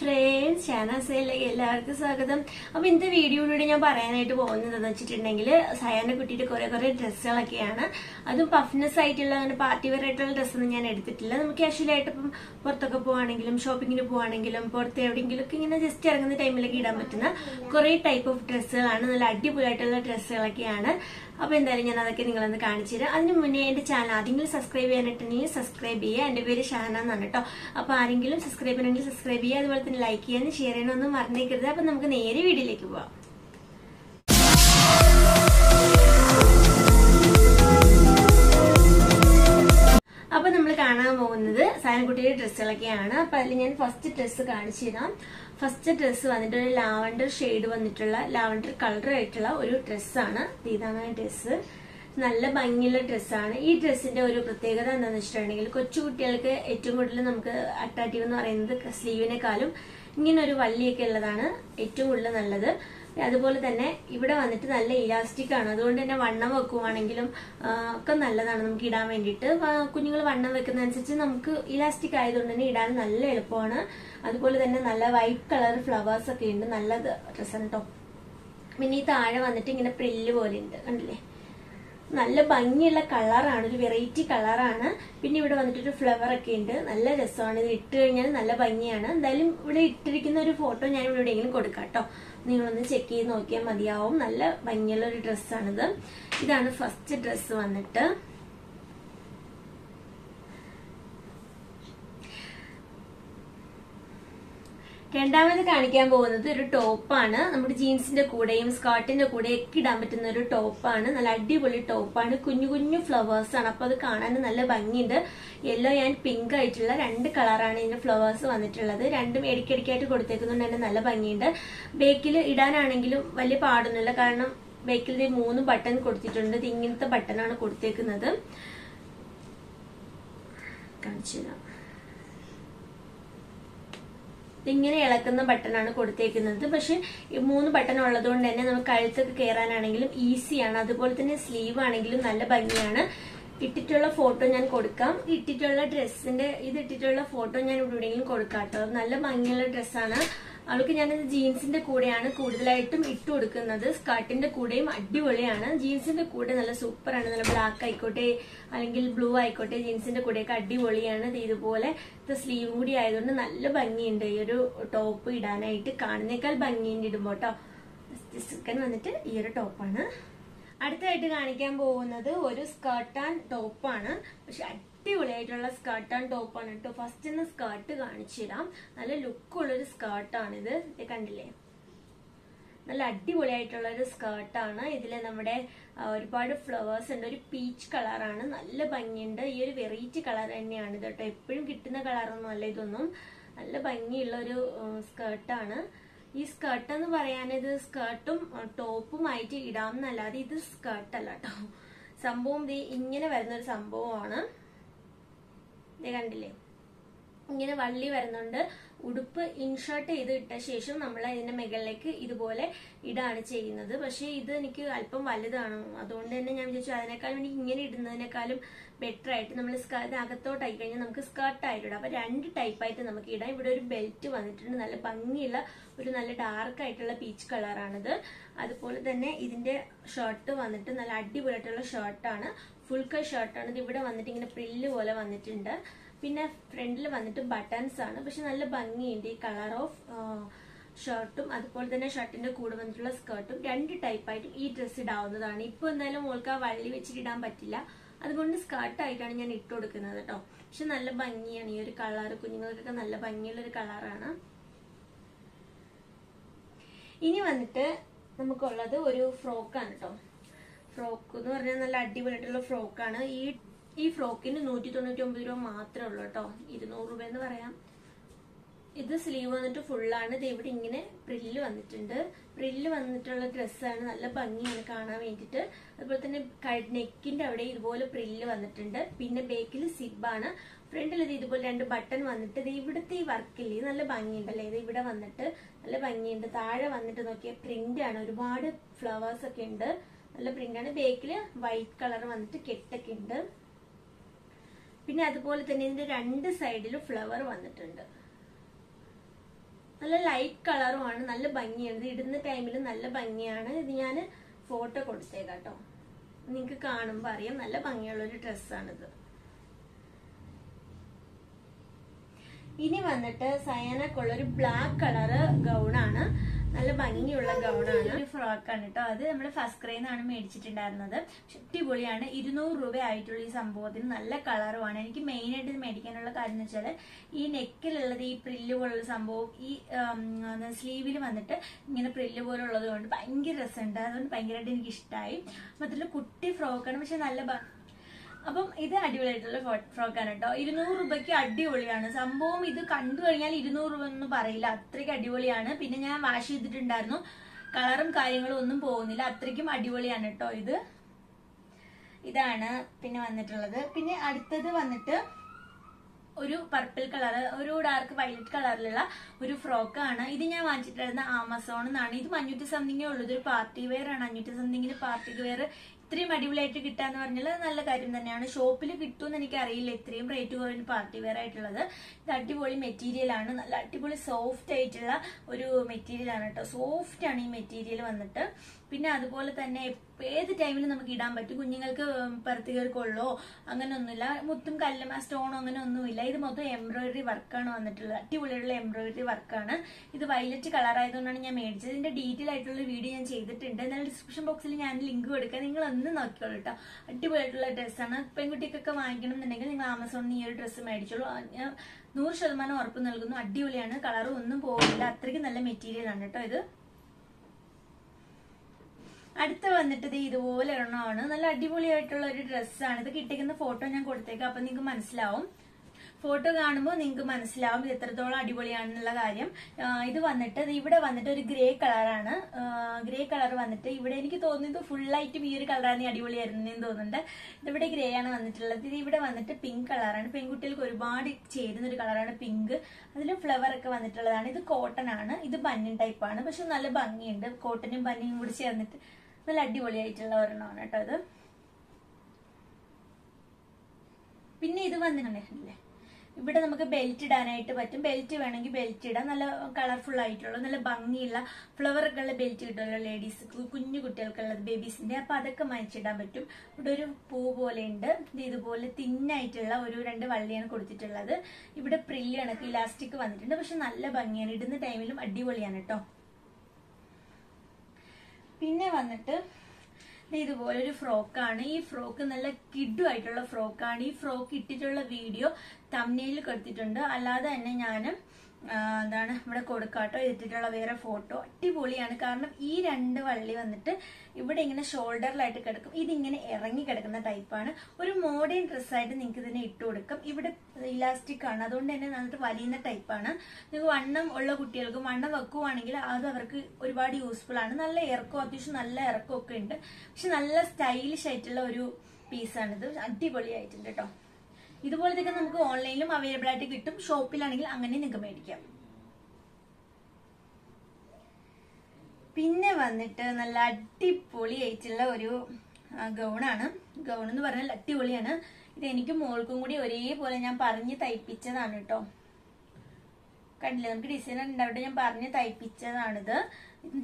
Friends ഷാനാസയിലേക്ക് എല്ലാവർക്കും സ്വാഗതം. അപ്പൊ ഇന്നത്തെ വീഡിയോയിലൂടെ ഞാൻ പറയാനായിട്ട് പോകുന്നത് എന്താണെന്ന് വെച്ചിട്ടുണ്ടെങ്കിൽ സയാനെ കുട്ടിയുടെ കുറേ കുറേ ഡ്രസ്സുകളൊക്കെയാണ്. അതും പഫ്നെസ് ആയിട്ടുള്ള അങ്ങനെ പാർട്ടി വെയർ ആയിട്ടുള്ള ഡ്രസ്സൊന്നും ഞാൻ എടുത്തിട്ടില്ല. നമുക്ക് ക്യാഷ്വലായിട്ട് ഇപ്പം പുറത്തൊക്കെ പോവാണെങ്കിലും ഷോപ്പിങ്ങിന് പോവാണെങ്കിലും പുറത്ത് എവിടെയെങ്കിലും ഒക്കെ ഇങ്ങനെ ജസ്റ്റ് ഇറങ്ങുന്ന ടൈമിലൊക്കെ ഇടാൻ പറ്റുന്ന കുറേ ടൈപ്പ് ഓഫ് ഡ്രസ്സുകളാണ് നല്ല അടിപൊളിയായിട്ടുള്ള ഡ്രസ്സുകളൊക്കെയാണ് അപ്പൊ എന്തായാലും ഞാൻ അതൊക്കെ നിങ്ങളൊന്ന് കാണിച്ചു തരാം. അതിന് മുന്നേ എന്റെ ചാനൽ ആരെങ്കിലും സബ്സ്ക്രൈബ് ചെയ്യാനായിട്ടുണ്ടെങ്കിൽ സബ്സ്ക്രൈബ് ചെയ്യുക. എന്റെ പേര് ഷാന എന്നാണ് കേട്ടോ. അപ്പൊ ആരെങ്കിലും സബ്സ്ക്രൈബ് ചെയ്യണമെങ്കിൽ സബ്സ്ക്രൈബ് ചെയ്യുക. അതുപോലെ തന്നെ ലൈക്ക് ചെയ്യാനും ഷെയർ ചെയ്യാനൊന്നും മറന്നേക്കരുത്. അപ്പൊ നമുക്ക് നേരെ വീഡിയോയിലേക്ക് പോവാം. അപ്പൊ നമ്മൾ കാണാൻ പോകുന്നത് സാനക്കുട്ടിയുടെ ഡ്രസ്സുകളൊക്കെയാണ്. അപ്പൊ അതിൽ ഞാൻ ഫസ്റ്റ് ഡ്രസ്സ് കാണിച്ചു തരാം. ഫസ്റ്റ് ഡ്രസ്സ് വന്നിട്ട് ഒരു ലാവണ്ടർ ഷെയ്ഡ് വന്നിട്ടുള്ള ലാവണ്ടർ കളർ ആയിട്ടുള്ള ഒരു ഡ്രസ്സാണ് ഇതാണ് ഡ്രസ്സ് നല്ല ഭംഗിയുള്ള ഡ്രസ്സാണ്. ഈ ഡ്രസ്സിന്റെ ഒരു പ്രത്യേകത എന്താണെന്ന് വെച്ചിട്ടുണ്ടെങ്കിൽ കൊച്ചുകുട്ടികൾക്ക് ഏറ്റവും കൂടുതൽ നമുക്ക് അട്രാക്റ്റീവ് എന്ന് പറയുന്നത് സ്ലീവിനെക്കാളും ഇങ്ങനെ ഒരു വള്ളിയൊക്കെ ഉള്ളതാണ് ഏറ്റവും കൂടുതൽ നല്ലത്. അതുപോലെ തന്നെ ഇവിടെ വന്നിട്ട് നല്ല ഇലാസ്റ്റിക് ആണ്. അതുകൊണ്ട് തന്നെ വണ്ണം വെക്കുവാണെങ്കിലും ഒക്കെ നല്ലതാണ് നമുക്ക് ഇടാൻ വേണ്ടിയിട്ട്. കുഞ്ഞുങ്ങൾ വണ്ണം വെക്കുന്ന അനുസരിച്ച് നമുക്ക് ഇലാസ്റ്റിക് ആയതുകൊണ്ട് തന്നെ ഇടാൻ നല്ല എളുപ്പമാണ്. അതുപോലെ തന്നെ നല്ല വൈറ്റ് കളർ ഫ്ലവേഴ്സ് ഒക്കെ ഉണ്ട്. നല്ല ഡ്രസ്സാണ് കേട്ടോ പിന്നെ ഈ താഴെ വന്നിട്ട് ഇങ്ങനെ പ്രില്ല് പോലെ ഉണ്ട്. കണ്ടില്ലേ? നല്ല ഭംഗിയുള്ള കളറാണ് ഒരു വെറൈറ്റി കളറാണ്. പിന്നെ ഇവിടെ വന്നിട്ടൊരു ഫ്ലവർ ഒക്കെ ഉണ്ട്. നല്ല രസമാണ്. ഇത് ഇട്ട് കഴിഞ്ഞാൽ നല്ല ഭംഗിയാണ്. എന്തായാലും ഇവിടെ ഇട്ടിരിക്കുന്ന ഒരു ഫോട്ടോ ഞാൻ ഇവിടെ എവിടെയെങ്കിലും കൊടുക്കാം കേട്ടോ നിങ്ങളൊന്ന് ചെക്ക് ചെയ്ത് നോക്കിയാൽ മതിയാവും. നല്ല ഭംഗിയുള്ള ഒരു ഡ്രസ്സാണിത് ഇതാണ് ഫസ്റ്റ് ഡ്രസ്സ് വന്നിട്ട്. രണ്ടാമത് കാണിക്കാൻ പോകുന്നത് ഒരു ടോപ്പാണ് നമ്മുടെ ജീൻസിന്റെ കൂടെയും സ്കർട്ടിന്റെ കൂടെയും ഒക്കെ ഇടാൻ പറ്റുന്ന ഒരു ടോപ്പാണ് നല്ല അടിപൊളി ടോപ്പാണ് കുഞ്ഞു കുഞ്ഞു ഫ്ലവേഴ്സ് ആണ്. അപ്പൊ അത് കാണാൻ നല്ല ഭംഗിയുണ്ട്. യെല്ലോ ആൻഡ് പിങ്ക് ആയിട്ടുള്ള രണ്ട് കളറാണ് ഇതിന്റെ ഫ്ലവേഴ്സ് വന്നിട്ടുള്ളത്. രണ്ടും ഇടയ്ക്കിടയ്ക്കായിട്ട് കൊടുത്തേക്കുന്നുണ്ട് തന്നെ നല്ല ഭംഗിയുണ്ട്. ബേക്കിൽ ഇടാനാണെങ്കിലും വലിയ പാടൊന്നുമില്ല. കാരണം ബേക്കിൽ മൂന്ന് ബട്ടൺ കൊടുത്തിട്ടുണ്ട്. ഇത് ഇങ്ങനത്തെ ബട്ടണാണ് കൊടുത്തേക്കുന്നത്. കാണിച്ചു തരാം. ഇങ്ങനെ ഇളക്കുന്ന ബട്ടണാണ് കൊടുത്തേക്കുന്നത്. പക്ഷെ മൂന്ന് ബട്ടൺ ഉള്ളത് കൊണ്ട് തന്നെ നമുക്ക് കഴുത്തൊക്കെ കയറാനാണെങ്കിലും ഈസിയാണ്. അതുപോലെ തന്നെ സ്ലീവ് ആണെങ്കിലും നല്ല ഭംഗിയാണ്. ഇട്ടിട്ടുള്ള ഫോട്ടോ ഞാൻ കൊടുക്കാം. ഇട്ടിട്ടുള്ള ഡ്രസ്സിന്റെ ഇത് ഇട്ടിട്ടുള്ള ഫോട്ടോ ഞാൻ ഇവിടെ എവിടെയെങ്കിലും കൊടുക്കാം കേട്ടോ. നല്ല ഭംഗിയുള്ള ഡ്രസ്സാണ്. അവൾക്ക് ഞാനത് ജീൻസിന്റെ കൂടെയാണ് കൂടുതലായിട്ടും ഇട്ട് കൊടുക്കുന്നത്. സ്കർട്ടിന്റെ കൂടെയും അടിപൊളിയാണ്. ജീൻസിന്റെ കൂടെ നല്ല സൂപ്പറാണ്. നല്ല ബ്ലാക്ക് ആയിക്കോട്ടെ അല്ലെങ്കിൽ ബ്ലൂ ആയിക്കോട്ടെ ജീൻസിന്റെ കൂടെയൊക്കെ അടിപൊളിയാണ്. ഇത് ഇതുപോലെ ഇത് സ്ലീവ് കൂടി ആയതുകൊണ്ട് നല്ല ഭംഗിയുണ്ട്. ഈ ഒരു ടോപ്പ് ഇടാനായിട്ട് കാണുന്നേക്കാൾ ഭംഗിയുണ്ട് ഇടുമ്പോ കേട്ടോ ചിക്കൻ വന്നിട്ട് ഈ ഒരു ടോപ്പാണ് അടുത്തായിട്ട് കാണിക്കാൻ പോകുന്നത് ഒരു സ്കേർട്ട് ആൻഡ് ടോപ്പാണ് പക്ഷെ അടിപൊളിയായിട്ടുള്ള സ്കേർട്ട് ആൻഡ് ടോപ്പാണ് കേട്ടോ ഫസ്റ്റ് ഒന്ന് സ്കേർട്ട് കാണിച്ചു തരാം. നല്ല ലുക്കുള്ളൊരു സ്കേർട്ടാണിത് ഇത് കണ്ടില്ലേ? നല്ല അടിപൊളിയായിട്ടുള്ള ഒരു സ്കേർട്ടാണ് ഇതിൽ നമ്മുടെ ഒരുപാട് ഫ്ലവേഴ്സ് ഉണ്ട്. ഒരു പീച്ച് കളറാണ് നല്ല ഭംഗിയുണ്ട്. ഈ ഒരു വെറൈറ്റി കളർ തന്നെയാണ് ഇത് കേട്ടോ എപ്പോഴും കിട്ടുന്ന കളറൊന്നും അല്ല ഇതൊന്നും. നല്ല ഭംഗിയുള്ള ഒരു സ്കേർട്ടാണ് ഈ സ്കേർട്ട് എന്ന് പറയാൻ ഇത് സ്കേർട്ടും ടോപ്പുമായിട്ട് ഇടാമെന്നല്ലാതെ ഇത് സ്കേർട്ടല്ല കേട്ടോ സംഭവം ഇങ്ങനെ വരുന്ന ഒരു സംഭവമാണ്. ദേ കണ്ടില്ലേ? ഇങ്ങനെ വള്ളി വരുന്നുണ്ട്. ഉടുപ്പ് ഇൻഷർട്ട് ചെയ്ത് ഇട്ട ശേഷം നമ്മൾ ഇതിന്റെ മുകളിലേക്ക് ഇതുപോലെ ഇടാണ് ചെയ്യുന്നത്. പക്ഷേ ഇത് എനിക്ക് അല്പം വലുതാണ്. അതുകൊണ്ട് തന്നെ ഞാൻ വിചാരിച്ചു അതിനേക്കാളും എനിക്ക് ഇങ്ങനെ ഇടുന്നതിനേക്കാളും ബെറ്റർ ആയിട്ട് നമ്മൾ അകത്തോട്ടായി കഴിഞ്ഞാൽ നമുക്ക് സ്കേർട്ട് ആയിട്ട് ഇടാം. അപ്പൊ രണ്ട് ടൈപ്പായിട്ട് നമുക്ക് ഇടാം. ഇവിടെ ഒരു ബെൽറ്റ് വന്നിട്ടുണ്ട്. നല്ല ഭംഗിയുള്ള ഒരു നല്ല ഡാർക്ക് ആയിട്ടുള്ള പീച്ച് കളറാണിത് അതുപോലെ തന്നെ ഇതിന്റെ ഷർട്ട് വന്നിട്ട് നല്ല അടിപൊളിയായിട്ടുള്ള ഷർട്ടാണ് ഫുൾ കൈ ഷർട്ടാണ് ഇത് ഇവിടെ വന്നിട്ട് ഇങ്ങനെ പ്രില്ല് പോലെ വന്നിട്ടുണ്ട്. പിന്നെ ഫ്രണ്ടിൽ വന്നിട്ട് ബട്ടൺസ് ആണ്. പക്ഷെ നല്ല ഭംഗിയുണ്ട് ഈ കളർ ഓഫ് ഷർട്ടും അതുപോലെ തന്നെ ഷർട്ടിന്റെ കൂടെ വന്നിട്ടുള്ള സ്കേർട്ടും രണ്ട് ടൈപ്പായിട്ടും ഈ ഡ്രസ്സ് ഇടാവുന്നതാണ്. ഇപ്പൊ എന്തായാലും മോൾക്ക് ആ വള്ളി വെച്ചിട്ട് ഇടാൻ പറ്റില്ല. അതുകൊണ്ട് സ്കേർട്ടായിട്ടാണ് ഞാൻ ഇട്ട് കൊടുക്കുന്നത് കേട്ടോ പക്ഷെ നല്ല ഭംഗിയാണ്. ഈ ഒരു കളർ കുഞ്ഞുങ്ങൾക്കൊക്കെ നല്ല ഭംഗിയുള്ള ഒരു കളറാണ് ഇനി വന്നിട്ട് നമുക്കുള്ളത് ഒരു ഫ്രോക്കാണ് കേട്ടോ ഫ്രോക്ക് എന്ന് പറഞ്ഞാൽ നല്ല അടിപൊളിയായിട്ടുള്ള ഫ്രോക്കാണ്. ഈ ഈ ഫ്രോക്കിന് നൂറ്റി തൊണ്ണൂറ്റി ഒമ്പത് രൂപ മാത്രമേ ഉള്ളൂ കേട്ടോ. ഇരുന്നൂറ് രൂപ എന്ന് പറയാം. ഇത് സ്ലീവ് വന്നിട്ട് ഫുള്ളാണ്. ഇത് ഇവിടെ ഇങ്ങനെ പ്രില്ല് വന്നിട്ടുണ്ട്. പ്രില്ല് വന്നിട്ടുള്ള ഡ്രസ്സാണ്. നല്ല ഭംഗിയാണ് കാണാൻ വേണ്ടിയിട്ട്. അതുപോലെ തന്നെ നെക്കിന്റെ അവിടെ ഇതുപോലെ പ്രില്ല് വന്നിട്ടുണ്ട്. പിന്നെ ബേക്കിൽ സിബാണ്. ഫ്രണ്ടിൽ ഇത് ഇതുപോലെ രണ്ട് ബട്ടൺ വന്നിട്ട് ഇത് ഇവിടുത്തെ ഈ വർക്കില്ലേ നല്ല ഭംഗിയുണ്ടല്ലേ? ഇത് ഇവിടെ വന്നിട്ട് നല്ല ഭംഗിയുണ്ട്. താഴെ വന്നിട്ട് നോക്കിയ പ്രിന്റ് ആണ്. ഒരുപാട് ഫ്ലവേഴ്സ് ഒക്കെ ഉണ്ട്. നല്ല പ്രിന്റാണ് ആണ്. ബേക്കിൽ വൈറ്റ് കളർ വന്നിട്ട് കെട്ടൊക്കെ ഉണ്ട്. പിന്നെ അതുപോലെ തന്നെ ഇതിന്റെ രണ്ട് സൈഡിലും ഫ്ലവർ വന്നിട്ടുണ്ട്. നല്ല ലൈറ്റ് കളറുമാണ് നല്ല ഭംഗിയാണ്. ഇത് ഇടുന്ന ടൈമിൽ നല്ല ഭംഗിയാണ്. ഇത് ഞാൻ ഫോട്ടോ കൊടുത്തേക്കാം കേട്ടോ നിങ്ങൾക്ക് കാണുമ്പോൾ അറിയാം. നല്ല ഭംഗിയുള്ള ഒരു ഡ്രസ്സാണിത് ഇനി വന്നിട്ട് സയാനക്കുള്ള ഒരു ബ്ലാക്ക് കളറ് ഗൗണാണ് നല്ല ഭംഗിയുള്ള ഗൗണാണ്. ഒരു ഫ്രോക്കാണ് കേട്ടോ. അത് നമ്മൾ ഫസ്റ്റ് ക്രൈന്നാണ് മേടിച്ചിട്ടുണ്ടായിരുന്നത്. പക്ഷെ അടിപൊളിയാണ്. ഇരുന്നൂറ് രൂപ ആയിട്ടുള്ള ഈ സംഭവത്തിന് നല്ല കളറുമാണ്. എനിക്ക് മെയിൻ ആയിട്ട് മേടിക്കാനുള്ള കാര്യം വെച്ചാൽ ഈ നെക്കിലുള്ളത് ഈ പ്രില്ല് പോലുള്ള സംഭവം ഈ സ്ലീവിൽ വന്നിട്ട് ഇങ്ങനെ പ്രില്ല് പോലുള്ളത് കൊണ്ട് ഭയങ്കര രസമുണ്ട്. അതുകൊണ്ട് ഭയങ്കരമായിട്ട് എനിക്ക് ഇഷ്ടമായി മൊത്തത്തിൽ കുട്ടി ഫ്രോക്കാണ്. പക്ഷെ നല്ല അപ്പം ഇത് അടിപൊളിയായിട്ടുള്ള ഫ്രോക്ക് ഫ്രോക്കാണ് കേട്ടോ ഇരുന്നൂറ് രൂപയ്ക്ക് അടിപൊളിയാണ്. സംഭവം ഇത് കണ്ടു കഴിഞ്ഞാൽ ഇരുന്നൂറ് രൂപ ഒന്നും പറയില്ല. അത്രയ്ക്ക് അടിപൊളിയാണ്. പിന്നെ ഞാൻ വാഷ് ചെയ്തിട്ടുണ്ടായിരുന്നു. കളറും കാര്യങ്ങളും ഒന്നും പോകുന്നില്ല. അത്രയ്ക്കും അടിപൊളിയാണ് കേട്ടോ ഇത്. ഇതാണ് പിന്നെ വന്നിട്ടുള്ളത്. പിന്നെ അടുത്തത് വന്നിട്ട് ഒരു പർപ്പിൾ കളർ ഒരു ഡാർക്ക് വൈലറ്റ് കളറിലുള്ള ഒരു ഫ്രോക്ക് ആണ് ഇത് ഞാൻ വാങ്ങിച്ചിട്ടുണ്ടായിരുന്ന ആമസോണിൽ നിന്നാണ് ഇത് അഞ്ഞൂറ്റി സംതിങ്ങേ ഉള്ളൂ. ഇതൊരു പാർട്ടി വെയർ ആണ്. അഞ്ഞൂറ്റി സംതിങ്ങിന് പാർട്ടി വെയർ ഇത്രയും അടിപൊളിയായിട്ട് കിട്ടാന്ന് പറഞ്ഞാൽ അത് നല്ല കാര്യം തന്നെയാണ്. ഷോപ്പിൽ കിട്ടുമെന്ന് എനിക്ക് അറിയില്ല ഇത്രയും റേറ്റ് കുറഞ്ഞ പാർട്ടി വെയർ ആയിട്ടുള്ളത്. ഇത് അടിപൊളി മെറ്റീരിയൽ ആണ്. നല്ല അടിപൊളി സോഫ്റ്റ് ആയിട്ടുള്ള ഒരു മെറ്റീരിയൽ ആണ് കേട്ടോ. സോഫ്റ്റ് ആണ് ഈ മെറ്റീരിയൽ വന്നിട്ട്. പിന്നെ അതുപോലെ തന്നെ ഏത് ടൈമിൽ നമുക്ക് ഇടാൻ പറ്റും. കുഞ്ഞുങ്ങൾക്ക് പരത്തി കയറിക്കൊള്ളോ അങ്ങനെയൊന്നുമില്ല മുത്തും കല്ലും സ്റ്റോണോ അങ്ങനെ ഒന്നുമില്ല ഇത് മൊത്തം എംബ്രോയിഡറി വർക്കാണ് വന്നിട്ടുള്ളത്. അടിപൊളിയുള്ള എംബ്രോയിഡറി വർക്കാണ് ഇത് വൈലറ്റ് കളർ ആയതുകൊണ്ടാണ് ഞാൻ മേടിച്ചത്. ഇതിന്റെ ഡീറ്റെയിൽ ആയിട്ടുള്ള വീഡിയോ ഞാൻ ചെയ്തിട്ടുണ്ട്. എന്നാൽ ഡിസ്ക്രിപ്ഷൻ ബോക്സിൽ ഞാൻ ലിങ്ക് കൊടുക്കാം. നിങ്ങൾ ഒന്ന് നോക്കിക്കോളൂ കേട്ടോ അടിപൊളിയായിട്ടുള്ള ഡ്രസ്സാണ് പെൺകുട്ടിക്കൊക്കെ വാങ്ങിക്കണം എന്നുണ്ടെങ്കിൽ നിങ്ങൾ ആമസോണിൽ ഈ ഒരു ഡ്രസ്സ് മേടിച്ചോളൂ. ആ, ഞാൻ നൂറ് ശതമാനം ഉറപ്പ് നൽകുന്നു. അടിപൊളിയാണ്. കളറും ഒന്നും പോകില്ല. അത്രയ്ക്ക് നല്ല മെറ്റീരിയൽ ആണ് കേട്ടോ ഇത്. അടുത്ത വന്നിട്ട് ഇത് ഇതുപോലെ ഒരെണ്ണമാണ് നല്ല അടിപൊളിയായിട്ടുള്ള ഒരു ഡ്രസ്സാണ്. ഇത് കിട്ടിക്കുന്ന ഫോട്ടോ ഞാൻ കൊടുത്തേക്കാം. അപ്പൊ നിങ്ങൾക്ക് മനസ്സിലാവും. ഫോട്ടോ കാണുമ്പോൾ നിങ്ങൾക്ക് മനസ്സിലാവും ഇത് എത്രത്തോളം അടിപൊളിയാണെന്നുള്ള കാര്യം. ഇത് വന്നിട്ട് ഇവിടെ വന്നിട്ട് ഒരു ഗ്രേ കളറാണ്. ഗ്രേ കളർ വന്നിട്ട് ഇവിടെ എനിക്ക് തോന്നുന്നത് ഫുള്ളായിട്ടും ഈ ഒരു കളറാണ് അടിപൊളിയായിരുന്നു എന്ന് തോന്നുന്നുണ്ട്. ഇതിവിടെ ഗ്രേ ആണ് വന്നിട്ടുള്ളത്. ഇത് ഇവിടെ വന്നിട്ട് പിങ്ക് കളറാണ്. പെൺകുട്ടികൾക്ക് ഒരുപാട് ചേരുന്ന ഒരു കളറാണ് പിങ്ക് അതിൽ ഫ്ലവർ ഒക്കെ വന്നിട്ടുള്ളതാണ്. ഇത് കോട്ടൺ ആണ്. ഇത് ബന്നിൻ ടൈപ്പാണ് പക്ഷെ നല്ല ഭംഗിയുണ്ട്. കോട്ടനും ബന്നിയും കൂടി ചേർന്നിട്ട് നല്ല അടിപൊളിയായിട്ടുള്ള ഒരെണ്ണമാണ് കേട്ടോ ഇത്. പിന്നെ ഇത് വന്നിട്ടുണ്ടല്ലേ ഇവിടെ നമുക്ക് ബെൽറ്റ് ഇടാനായിട്ട് പറ്റും. ബെൽറ്റ് വേണമെങ്കിൽ ബെൽറ്റ് ഇടാം. നല്ല കളർഫുൾ ആയിട്ടുള്ള നല്ല ഭംഗിയുള്ള ഫ്ലവർ ഒക്കെ ഉള്ള ബെൽറ്റ് കിട്ടുമല്ലോ ലേഡീസ് കുഞ്ഞു കുട്ടികൾക്കുള്ളത് ബേബീസിന്റെ അപ്പൊ അതൊക്കെ മാനിച്ചിടാൻ പറ്റും. ഇവിടെ ഒരു പൂ പോലെ ഉണ്ട് ഇത് ഇതുപോലെ തിന്നായിട്ടുള്ള ഒരു രണ്ട് വള്ളിയാണ് കൊടുത്തിട്ടുള്ളത്. ഇവിടെ പ്രില്ല് ഇലാസ്റ്റിക് വന്നിട്ടുണ്ട്. പക്ഷെ നല്ല ഭംഗിയാണ്. ഇടുന്ന ടൈമിലും അടിപൊളിയാണ് കേട്ടോ. പിന്നെ വന്നിട്ട് ഇതുപോലെ ഒരു ഫ്രോക്കാണ്. ഈ ഫ്രോക്ക് നല്ല കിഡു ആയിട്ടുള്ള ഫ്രോക്കാണ്. ഈ ഫ്രോക്ക് ഇട്ടിട്ടുള്ള വീഡിയോ തമ്നയിൽ കൊടുത്തിട്ടുണ്ട്. അല്ലാതെ തന്നെ ഞാൻ എന്താണ് ഇവിടെ കൊടുക്കാട്ടോ എടുത്തിട്ടുള്ള വേറെ ഫോട്ടോ അടിപൊളിയാണ്. കാരണം ഈ രണ്ട് വള്ളി വന്നിട്ട് ഇവിടെ ഇങ്ങനെ ഷോൾഡറിലായിട്ട് കിടക്കും. ഇതിങ്ങനെ ഇറങ്ങി കിടക്കുന്ന ടൈപ്പാണ് ഒരു മോഡേൺ ഡ്രസ്സായിട്ട് നിങ്ങൾക്ക് ഇതിനെ ഇട്ട് കൊടുക്കും. ഇവിടെ ഇലാസ്റ്റിക് ആണ്. അതുകൊണ്ട് തന്നെ നന്നിട്ട് വലിയുന്ന ടൈപ്പാണ് നിങ്ങൾക്ക് വണ്ണം ഉള്ള കുട്ടികൾക്ക് വണ്ണം വെക്കുവാണെങ്കിൽ അത് അവർക്ക് ഒരുപാട് യൂസ്ഫുൾ ആണ്. നല്ല ഇറക്കം അത്യാവശ്യം നല്ല ഇറക്കമൊക്കെ ഉണ്ട്. പക്ഷെ നല്ല സ്റ്റൈലിഷ് ആയിട്ടുള്ള ഒരു പീസാണിത് അടിപൊളിയായിട്ടുണ്ട് കേട്ടോ ഇതുപോലത്തെയൊക്കെ നമുക്ക് ഓൺലൈനിലും അവൈലബിൾ ആയിട്ട് കിട്ടും. ഷോപ്പിലാണെങ്കിൽ അങ്ങനെ നിങ്ങൾക്ക് മേടിക്കാം. പിന്നെ വന്നിട്ട് നല്ല അടിപൊളി ആയിട്ടുള്ള ഒരു ഗൗണാണ്. ഗൗൺ എന്ന് പറഞ്ഞാൽ അടിപൊളിയാണ്. ഇത് എനിക്ക് മോൾക്കും കൂടി ഒരേപോലെ ഞാൻ പറഞ്ഞ് തയ്പ്പിച്ചതാണ് കേട്ടോ. കണ്ടില്ലേ? നമുക്ക് ഡിസൈൻ ഉണ്ടാവട്ടെ ഞാൻ പറഞ്ഞ് തയ്പ്പിച്ചതാണിത്.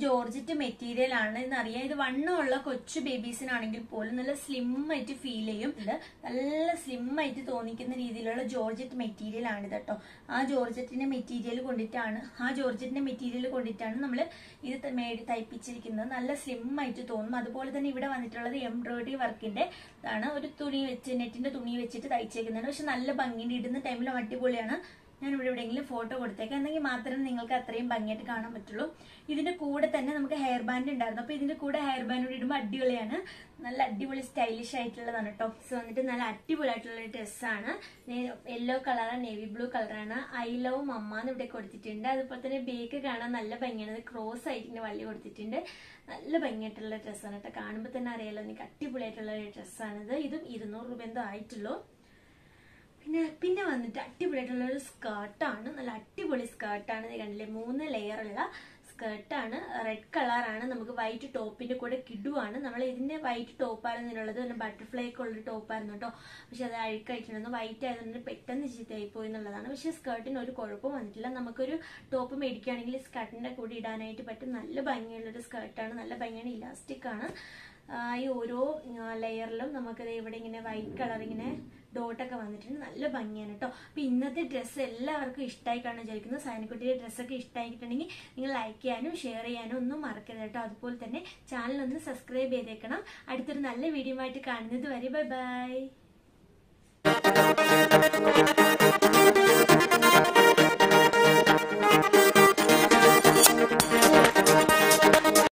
ജോർജറ്റ് മെറ്റീരിയൽ ആണ് എന്നറിയാം. ഇത് വണ്ണമുള്ള കൊച്ചു ബേബീസിനാണെങ്കിൽ പോലും നല്ല സ്ലിം ആയിട്ട് ഫീൽ ചെയ്യും. ഇത് നല്ല സ്ലിം ആയിട്ട് തോന്നിക്കുന്ന രീതിയിലുള്ള ജോർജറ്റ് മെറ്റീരിയൽ ആണ് ഇത് കേട്ടോ ആ ജോർജറ്റിന്റെ മെറ്റീരിയൽ കൊണ്ടിട്ടാണ് ആ ജോർജറ്റിന്റെ മെറ്റീരിയൽ കൊണ്ടിട്ടാണ് നമ്മൾ ഇത് മേടി തയ്പ്പിച്ചിരിക്കുന്നത്. നല്ല സ്ലിം ആയിട്ട് തോന്നും. അതുപോലെ തന്നെ ഇവിടെ വന്നിട്ടുള്ളത് എംബ്രോയിഡറി വർക്കിന്റെ ഇതാണ്. ഒരു തുണി വെച്ച് നെറ്റിന്റെ തുണി വെച്ചിട്ട് തയ്ച്ചേക്കുന്നതാണ്. പക്ഷെ നല്ല ഭംഗിയുണ്ട്. ഇടുന്ന ടൈമിലും അടിപൊളിയാണ്. ഞാൻ ഇവിടെ എവിടെയെങ്കിലും ഫോട്ടോ കൊടുത്തേക്കാം. എന്നെങ്കിൽ മാത്രമേ നിങ്ങൾക്ക് അത്രയും ഭംഗിയായിട്ട് കാണാൻ പറ്റുള്ളൂ. ഇതിന്റെ കൂടെ തന്നെ നമുക്ക് ഹെയർ ബാൻഡ് ഉണ്ടായിരുന്നു. അപ്പോൾ ഇതിന്റെ കൂടെ ഹെയർ ബാൻഡ് കൂടി ഇടുമ്പോൾ അടിപൊളിയാണ്. നല്ല അടിപൊളി സ്റ്റൈലിഷ് ആയിട്ടുള്ളതാണ് കേട്ടോ സോ വന്നിട്ട് നല്ല അടിപൊളി ആയിട്ടുള്ള ഡ്രസ്സാണ് യെല്ലോ കളറാണ് നേവി ബ്ലൂ കളറാണ് ഐ ലവ് മമ്മ എന്ന് ഇവിടെ കൊടുത്തിട്ടുണ്ട്. അതുപോലെ തന്നെ ബേക്ക് കാണാൻ നല്ല ഭംഗിയാണ്. ക്രോസ് ആയിട്ട് വള്ളി കൊടുത്തിട്ടുണ്ട്. നല്ല ഭംഗിയായിട്ടുള്ള ഡ്രസ്സാണ് കേട്ടോ കാണുമ്പോൾ തന്നെ അറിയാലോ എനിക്ക് അടിപൊളിയായിട്ടുള്ള ഡ്രസ്സാണിത് ഇതും ഇരുന്നൂറ് രൂപ എന്തോ ആയിട്ടുള്ളൂ. പിന്നെ പിന്നെ വന്നിട്ട് അടിപൊളിയായിട്ടുള്ള ഒരു സ്കേർട്ടാണ്. നല്ല അടിപൊളി സ്കേർട്ടാണ്. കണ്ടില്ലേ? മൂന്ന് ലെയറുള്ള സ്കേർട്ടാണ്. റെഡ് കളറാണ് നമുക്ക് വൈറ്റ് ടോപ്പിന്റെ കൂടെ കിടുവാണ്. നമ്മൾ ഇതിന്റെ വൈറ്റ് ടോപ്പായിരുന്നു ഇതിനുള്ളത്. പിന്നെ ബട്ടർഫ്ലൈ ഒക്കെ ഉള്ളൊരു ടോപ്പായിരുന്നു കേട്ടോ. പക്ഷെ അത് അഴുക്കഴിക്കണമെന്ന് വൈറ്റ് ആയതുകൊണ്ട് പെട്ടെന്ന് ചീത്തയായി പോയി എന്നുള്ളതാണ്. പക്ഷെ സ്കേർട്ടിന് ഒരു കുഴപ്പം വന്നിട്ടില്ല. നമുക്കൊരു ടോപ്പ് മേടിക്കുകയാണെങ്കിൽ സ്കേർട്ടിന്റെ കൂടെ ഇടാനായിട്ട് പറ്റും. നല്ല ഭംഗിയുള്ളൊരു സ്കേർട്ടാണ്. നല്ല ഭംഗിയാണ്. ഇലാസ്റ്റിക് ആണ്. ഈ ഓരോ ലെയറിലും നമുക്ക് ദേ ഇവിടെ ഇങ്ങനെ വൈറ്റ് കളർ ഇങ്ങനെ ഡോട്ടൊക്കെ വന്നിട്ടുണ്ട്. നല്ല ഭംഗിയാണ് കേട്ടോ അപ്പോൾ ഇന്നത്തെ ഡ്രസ്സ് എല്ലാവർക്കും ഇഷ്ടമായി കാണാൻ വിചാരിക്കുന്നത് സൈനക്കുട്ടിയുടെ ഡ്രസ്സൊക്കെ ഇഷ്ടമായിട്ടുണ്ടെങ്കിൽ നിങ്ങൾ ലൈക്ക് ചെയ്യാനും ഷെയർ ചെയ്യാനും ഒന്നും മറക്കരുത് കേട്ടോ അതുപോലെ തന്നെ ചാനലൊന്ന് സബ്സ്ക്രൈബ് ചെയ്തേക്കണം. അടുത്തൊരു നല്ല വീഡിയോ ആയിട്ട് കാണുന്നത് വരെ ബൈ ബൈ